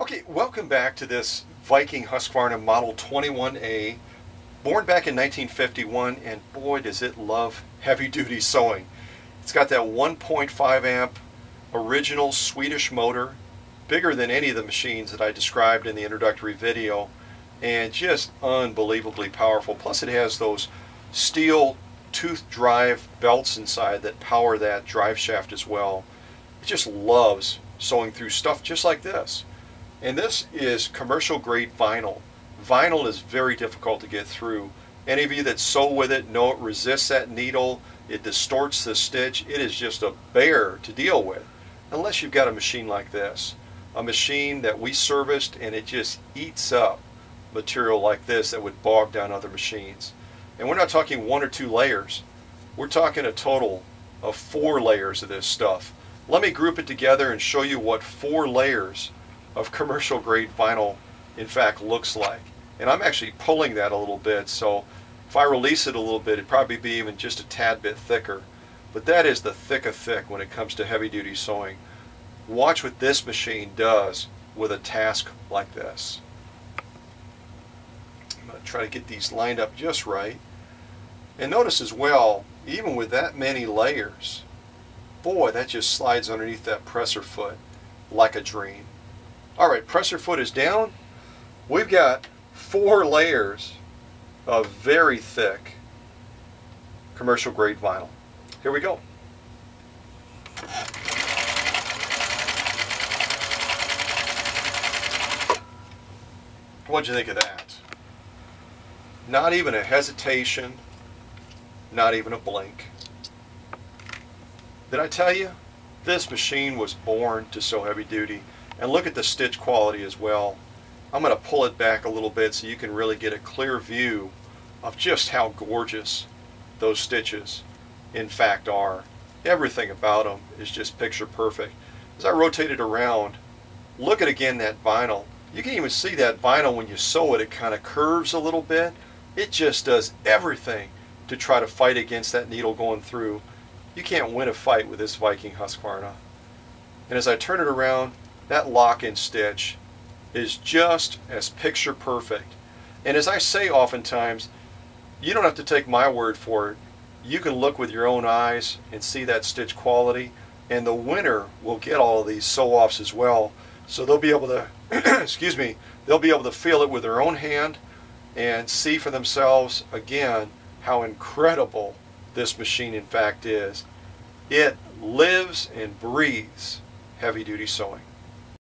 Okay, welcome back to this Viking Husqvarna Model 21A, born back in 1951, and boy does it love heavy-duty sewing. It's got that 1.5 amp original Swedish motor, bigger than any of the machines that I described in the introductory video, and just unbelievably powerful. Plus it has those steel tooth drive belts inside that power that drive shaft as well. It just loves sewing through stuff just like this. And this is commercial grade vinyl. Vinyl is very difficult to get through. Any of you that sew with it know it resists that needle, it distorts the stitch. It is just a bear to deal with, unless you've got a machine like this. A machine that we serviced and it just eats up material like this that would bog down other machines. And we're not talking one or two layers. We're talking a total of four layers of this stuff. Let me group it together and show you what four layers of commercial grade vinyl in fact looks like. And I'm actually pulling that a little bit so if I release it a little bit it'd probably be even just a tad bit thicker. But that is the thick of thick when it comes to heavy duty sewing. Watch what this machine does with a task like this. I'm going to try to get these lined up just right. And notice as well, even with that many layers, boy, that just slides underneath that presser foot like a dream. All right, presser foot is down. We've got four layers of very thick commercial grade vinyl. Here we go. What'd you think of that? Not even a hesitation, not even a blink. Did I tell you? This machine was born to sew heavy duty. And look at the stitch quality as well. I'm going to pull it back a little bit so you can really get a clear view of just how gorgeous those stitches in fact are. Everything about them is just picture perfect. As I rotate it around, look at again that vinyl. You can even see that vinyl when you sew it, it kind of curves a little bit. It just does everything to try to fight against that needle going through. You can't win a fight with this Viking Husqvarna. And as I turn it around, that lock-in stitch is just as picture perfect. And as I say oftentimes, you don't have to take my word for it. You can look with your own eyes and see that stitch quality and the winner will get all of these sew-offs as well. So they'll be able to, excuse me, they'll be able to feel it with their own hand and see for themselves again how incredible this machine in fact is. It lives and breathes heavy duty sewing.